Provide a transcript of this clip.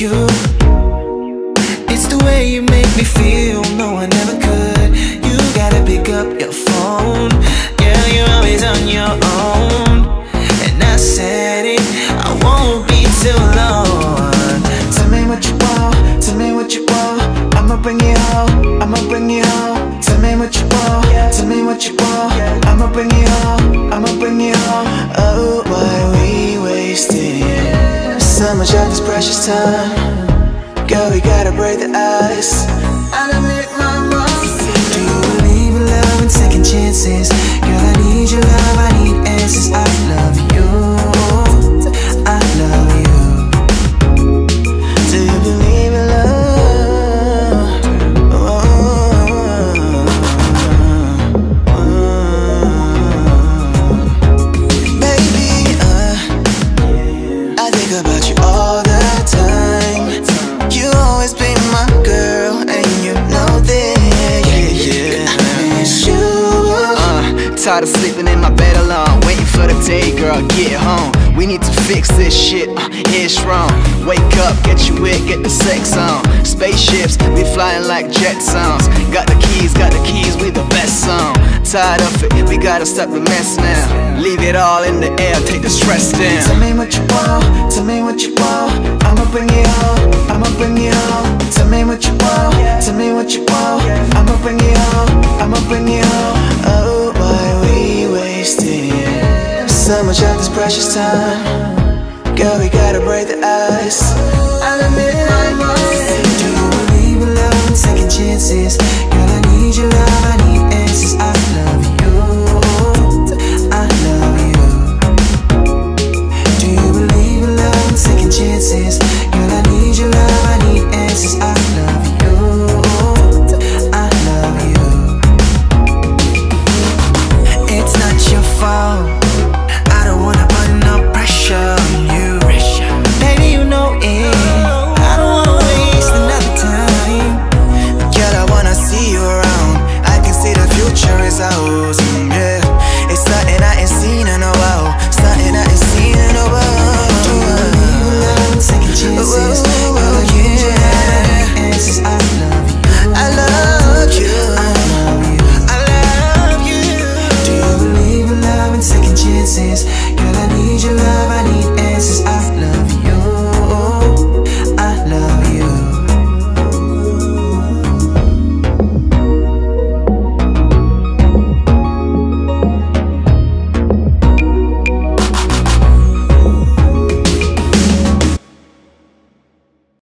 you. It's the way you make me feel, no I never could. You gotta pick up your phone. Girl, you're always on your own. And I said it, I won't be too long. Tell me what you want, tell me what you want. I'ma bring it home much of this precious time. Girl, we gotta break the ice. I'll admit my wrongs Do you believe in love and second chances? Girl, I need your love, I need answers. I love you. I love you. Do you believe in love? Oh, oh, oh. Baby, uh, I think about you all tired of sleeping in my bed alone. Waiting for the day, girl, get home. We need to fix this shit, uh, it's wrong. Wake up, get you wet, get the sex on. Spaceships, we flying like Jetsons. Got the keys, got the keys, we the best song. Tired of it, we gotta stop the mess now. Leave it all in the air, take the stress down. Tell me what you want, tell me what you want. I'ma bring it home, precious time? Girl, we gotta break the ice. I'll admit my mind. Do you believe in love and second chances?